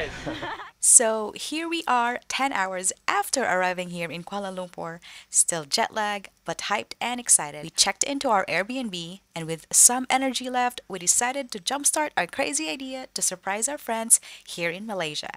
This is a very good surprise. So here we are 10 hours after arriving here in Kuala Lumpur, still jet lag, but hyped and excited. We checked into our Airbnb and with some energy left, we decided to jumpstart our crazy idea to surprise our friends here in Malaysia.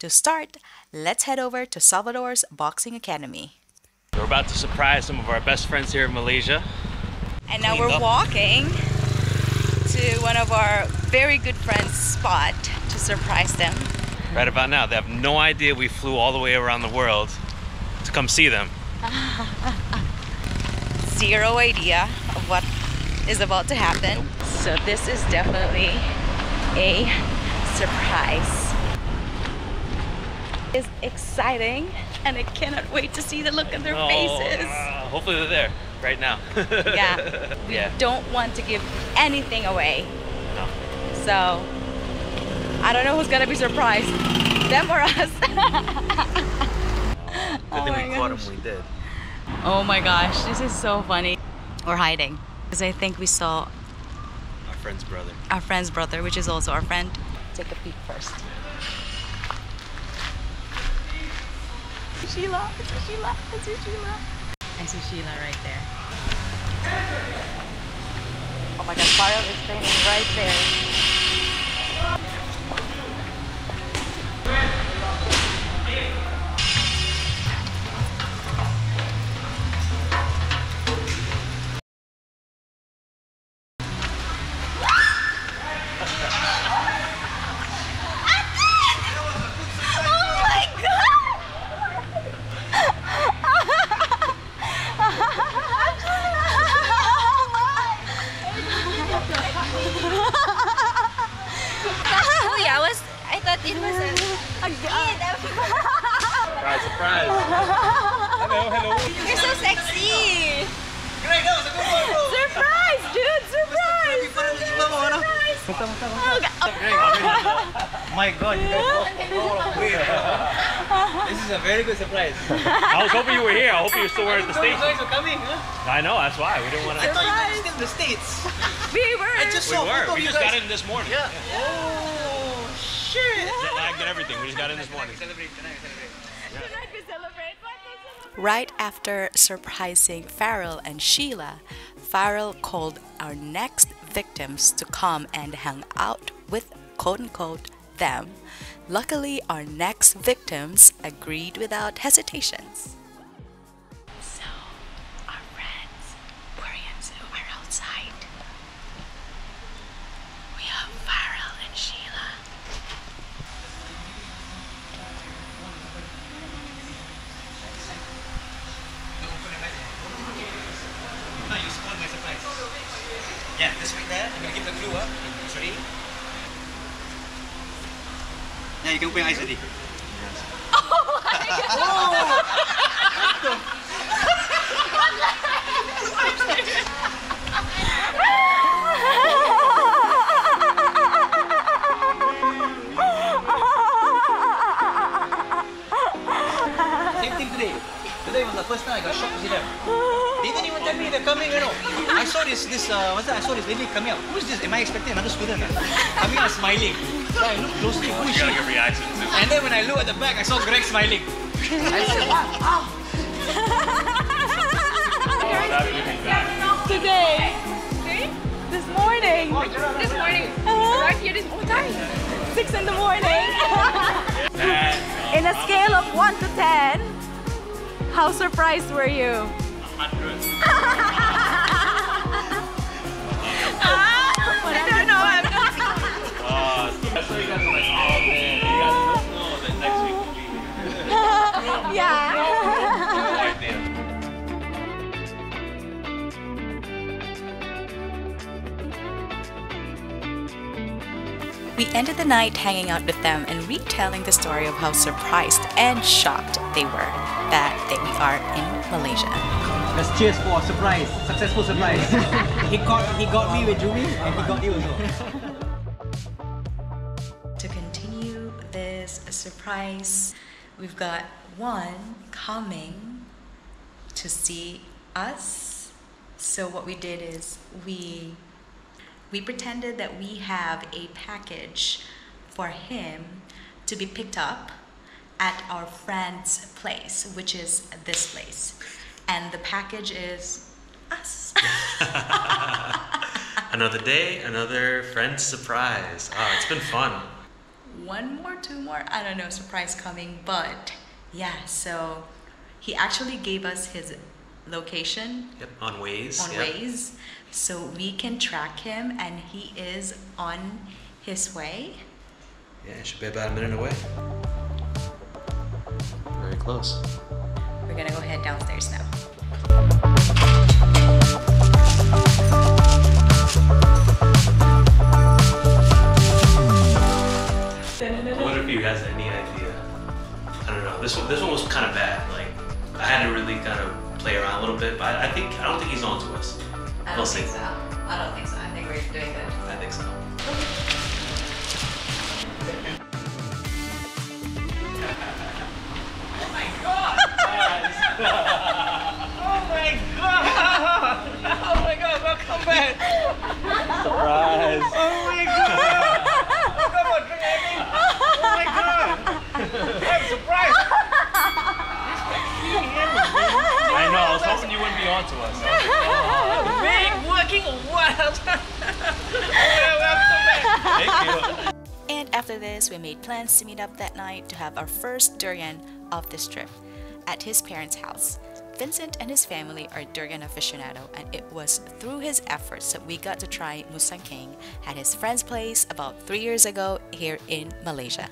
To start, let's head over to Salvador's Boxing Academy. We're about to surprise some of our best friends here in Malaysia. And now we're up. walking to one of our very good friends' spot to surprise them. Right about now, they have no idea we flew all the way around the world to come see them. Zero idea of what is about to happen. So this is definitely a surprise. It's exciting and I cannot wait to see the look on their Oh, faces. uh, hopefully they're there right now. Yeah. We Yeah. don't want to give anything away. No. So I don't know who's gonna be surprised. Them or us. Good Oh my we caught gosh. them when we did. oh my gosh, this is so funny. We're hiding. Because I think we saw Our friend's brother. our friend's brother, which is also our friend. Take a peek first. Sheila, it's Sheila, it's Sheila. I see Sheila right there. Oh my god, Farrell is training right there. You're so sexy. Surprise, dude! Surprise! Oh, oh, my God, you guys both roll away. This is a very good surprise. I was hoping you were here. I hope you still were at the So you guys station. are coming, huh? I know, that's why. We didn't want I to. thought you guys were still in the States. We were. I just We saw a were. photo We of you just got guys. in this morning. Yeah. Oh, shit. Jet lagged and everything. We just got in this morning. Celebrate tonight, celebrate. Right after surprising Farrell and Sheila, Farrell called our next victims to come and hang out with quote unquote them. Luckily, our next victims agreed without hesitations. So, our friends, Koreans who are outside. We have Farrell and Sheila. No, you spoiled my surprise. Yeah, this week there, I'm gonna give the clue, huh? Three. Yeah, you can open your eyes already. Same thing today. Today was the first time I got shocked to see them. They tell me they're coming, you know. I saw this, this, uh, what's that? I saw this lady coming up. Who's this? Am I expecting another student? ah? Coming out smiling. So I looked closely. Who is she? Your reaction too. And then when I look at the back, I saw Greg smiling. I said, wow, wow. Today, this morning, This morning. Uh-huh. Right here this what time? six in the morning. In a scale of one to ten, how surprised were you? I don't know. I'm Uh, that's you guys are like, oh man, you guys don't know that next week we'll be here. yeah. No idea. We ended the night hanging out with them and retelling the story of how surprised and shocked they were that, that we are in Malaysia. Let's cheers for a surprise, successful surprise. he got he got me with Jumi and he got you also. To continue this surprise, we've got one coming to see us. So what we did is we we pretended that we have a package for him to be picked up at our friend's place, which is this place. And the package is us. Another day, another friend surprise. Oh, it's been fun. One more, two more, I don't know, surprise coming, but yeah, so he actually gave us his location Yep, on Waze. on yep. Waze so we can track him and he is on his way. Yeah, it should be about a minute away. Very close. We're gonna go head downstairs now. After this, we made plans to meet up that night to have our first durian of this trip at his parents' house. Vincent and his family are durian aficionado, and it was through his efforts that we got to try Musang King at his friend's place about three years ago here in Malaysia.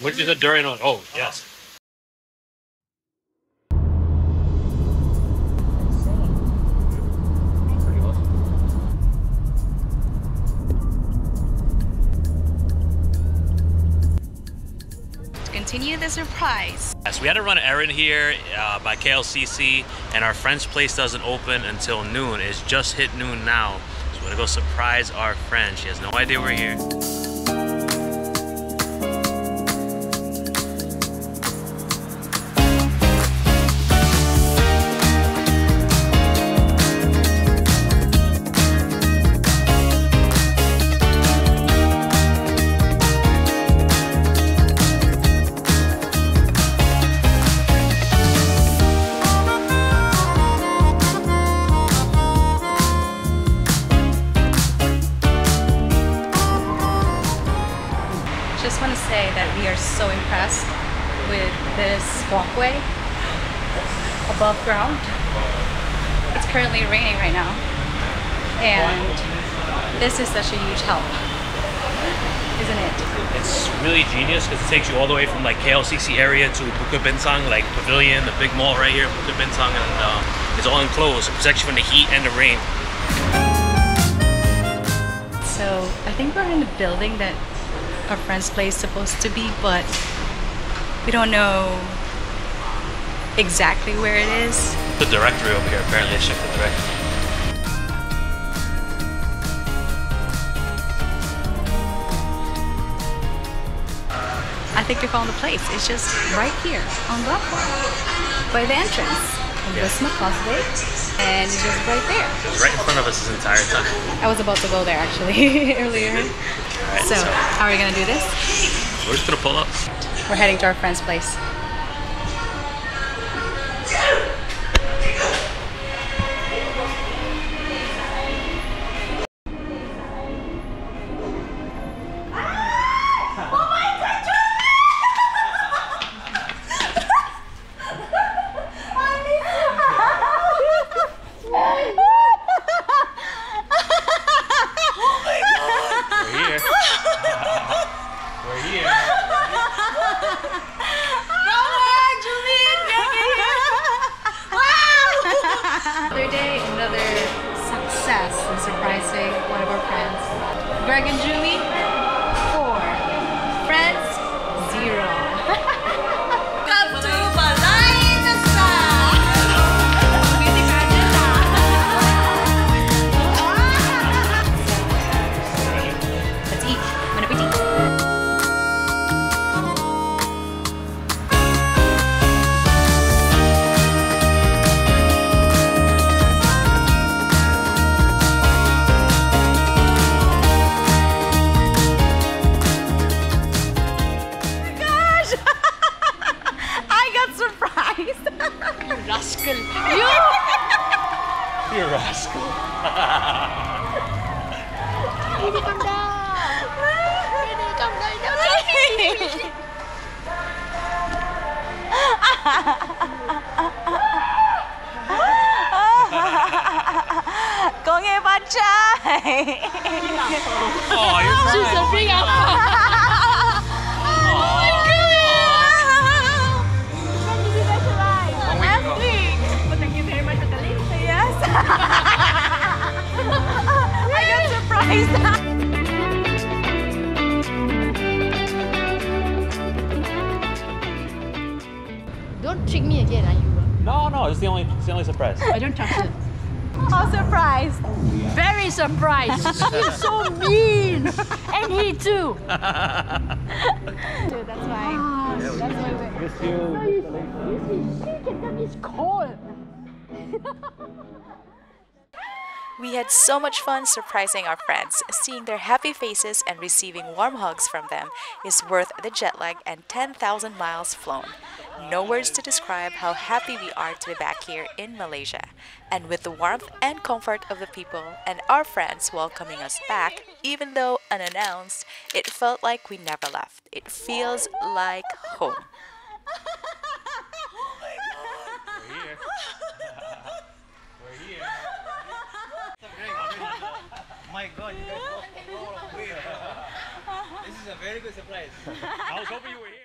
Which is a durian on? Oh, yes. Pretty. To continue the surprise, Yes, we had to run an errand here uh, by KLCC, and our friend's place doesn't open until noon. It's just hit noon now. So we're gonna go surprise our friend. She has no idea we're here. Say that we are so impressed with this walkway above ground. It's currently raining right now, and this is such a huge help, isn't it? It's really genius because it takes you all the way from like KLCC area to Bukit Bintang, like Pavilion, the big mall right here, Bukit Bintang, and um, it's all enclosed. It protects you from the heat and the rain. So I think we're in the building that our friend's place is supposed to be, but we don't know exactly where it is. The directory over here, apparently, let's the directory. I think we found the place. It's just right here on Gulfport by the entrance of Wisma Cosway, and it's just right there. Right in front of us this entire time. I was about to go there actually earlier. Alright, So, how are we gonna do this? we're just gonna pull up. We're heading to our friend's place. Oh, you're She's a big apple. Last week. Thank you very much, Natalie. Yes. I got surprised. Don't trick me again, are you? No, no, it's the only, it's the only surprise. I don't trust it. How surprised. Very surprised. She's so mean. And he too. That's why. That's why we're... Miss you. It's cold. We had so much fun surprising our friends. Seeing their happy faces and receiving warm hugs from them is worth the jet lag and 10,000 miles flown. No words to describe how happy we are to be back here in Malaysia. And with the warmth and comfort of the people and our friends welcoming us back, even though unannounced, it felt like we never left. It feels like home. My God, you guys go all the way. This is a very good surprise. I was hoping you were here.